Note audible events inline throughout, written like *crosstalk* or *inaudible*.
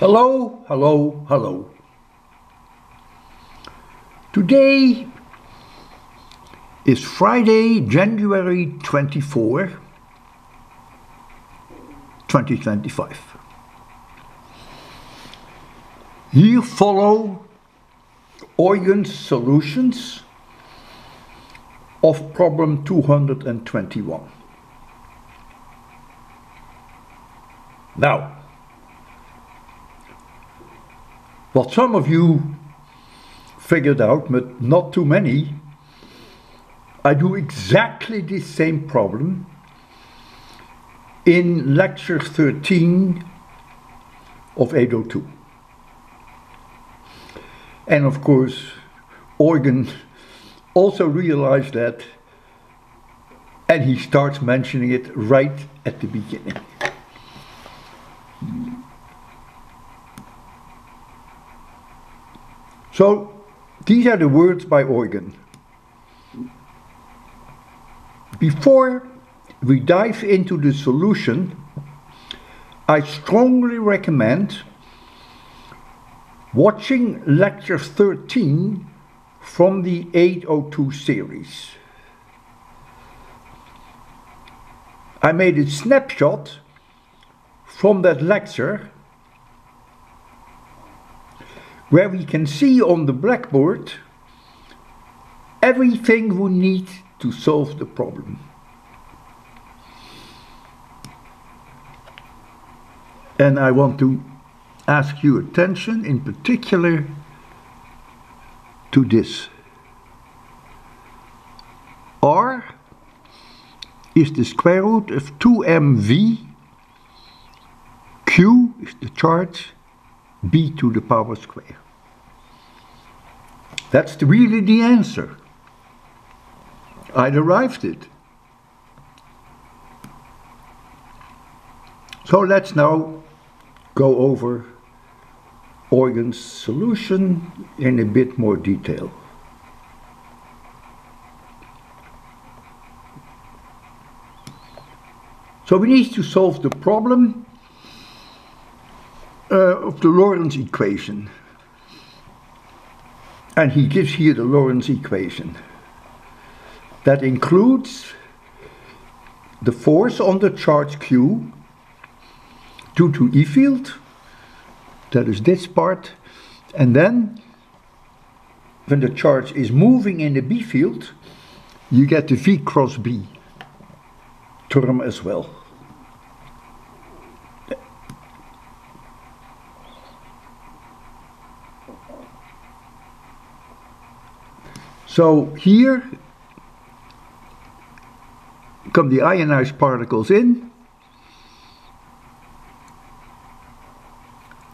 Hello, hello, hello. Today is Friday, January 24, 2025. Here follow Eugen's solutions of problem 221. Now, what some of you figured out, but not too many, I do exactly the same problem in lecture 13 of 802. And of course, Eugen also realized that and he starts mentioning it right at the beginning. So these are the words by Eugen. Before we dive into the solution, I strongly recommend watching lecture 13 from the 802 series. I made a snapshot from that lecture where we can see on the blackboard everything we need to solve the problem. And I want to ask your attention in particular to this. R is the square root of 2mv, q is the charge, b to the power square. That's the, really the answer. I derived it. So let's now go over Eugen's solution in a bit more detail. So we need to solve the problem uh, of the Lorentz equation. And he gives here the Lorentz equation. That includes the force on the charge Q due to E field, that is this part, and then when the charge is moving in the B field, you get the V cross B term as well. So here come the ionized particles in,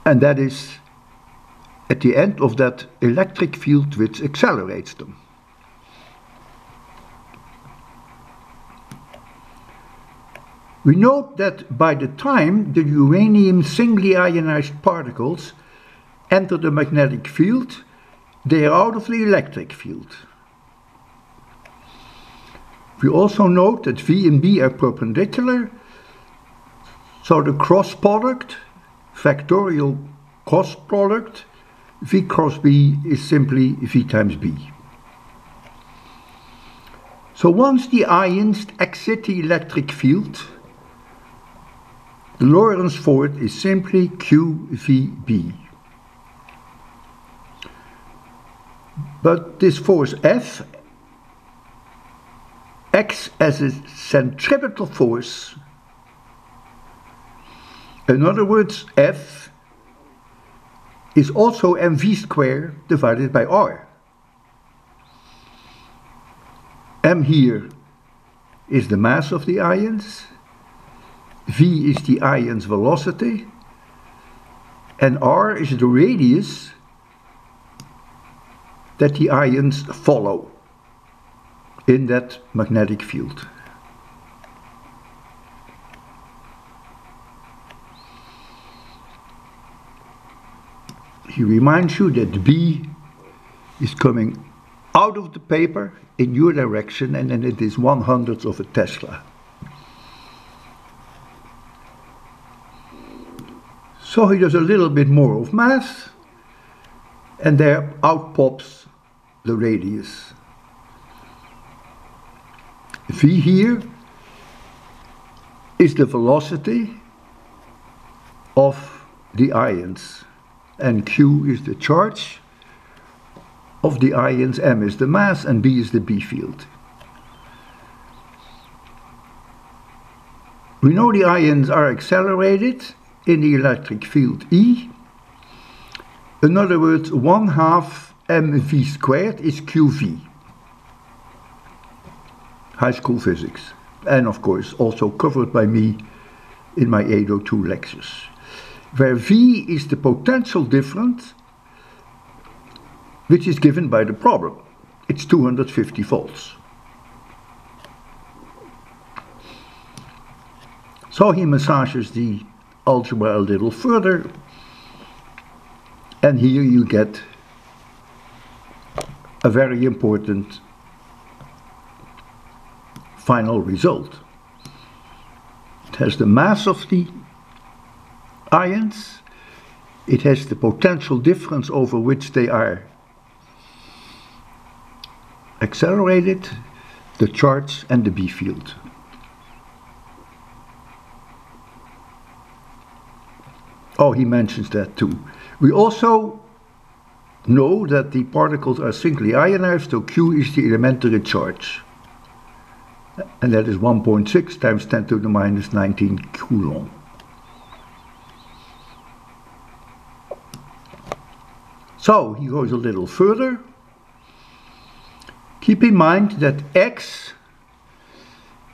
and that is at the end of that electric field which accelerates them. We note that by the time the uranium singly ionized particles enter the magnetic field, they are out of the electric field. We also note that V and B are perpendicular, so the cross product, vectorial cross product, V cross B is simply V times B. So once the ions exit the electric field, the Lorentz force is simply QVB. But this force F acts as a centripetal force. In other words, F is also mv squared divided by r. m here is the mass of the ions, v is the ion's velocity, and r is the radius that the ions follow in that magnetic field. He reminds you that B is coming out of the paper in your direction and then it is one hundredth of a Tesla. So he does a little bit more of mass, and there out pops the radius. V here is the velocity of the ions, and Q is the charge of the ions, M is the mass, and B is the B field. We know the ions are accelerated in the electric field E. In other words, 1 half mv squared is qv. High school physics. And of course also covered by me in my 802 lectures. Where v is the potential difference which is given by the problem. It's 250 volts. So he massages the algebra a little further and here you get a very important final result. It has the mass of the ions, it has the potential difference over which they are accelerated, the charge and the B field. Oh, he mentions that too. We also know that the particles are singly ionized, so Q is the elementary charge. And that is 1.6 times 10 to the minus 19 coulomb. So he goes a little further. Keep in mind that X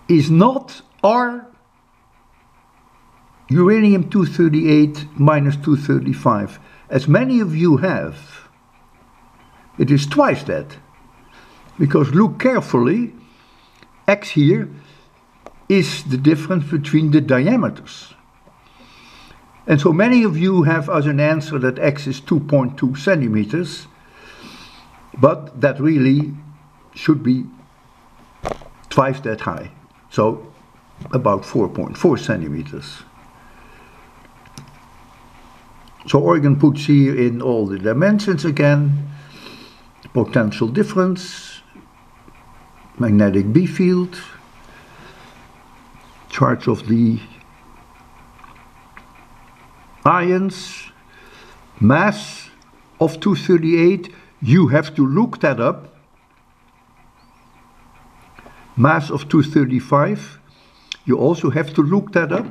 is not R uranium-238 minus 235, as many of you have. It is twice that. Because look carefully, x here is the difference between the diameters. And so many of you have as an answer that x is 2.2 centimeters, but that really should be twice that high. So about 4.4 centimeters. So Eugen puts here in all the dimensions again, potential difference, magnetic B field, charge of the ions, mass of 238, you have to look that up, mass of 235, you also have to look that up,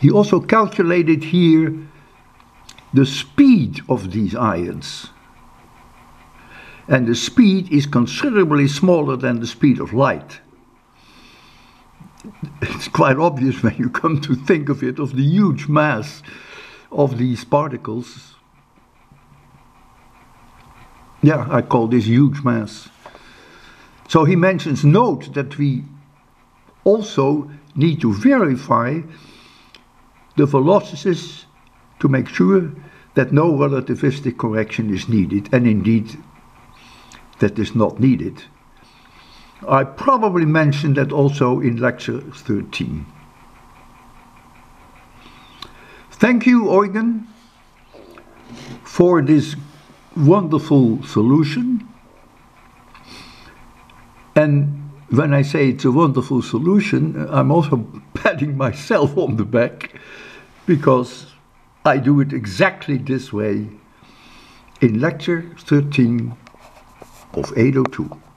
He also calculated here the speed of these ions. And the speed is considerably smaller than the speed of light. It's quite obvious when you come to think of it, of the huge mass of these particles. Yeah, I call this huge mass. So he mentions, note that we also need to verify the velocities to make sure that no relativistic correction is needed, and indeed that is not needed. I probably mentioned that also in lecture 13. Thank you, Eugen, for this wonderful solution. And when I say it's a wonderful solution, I'm also *laughs* patting myself on the back because I do it exactly this way in lecture 13 of 802.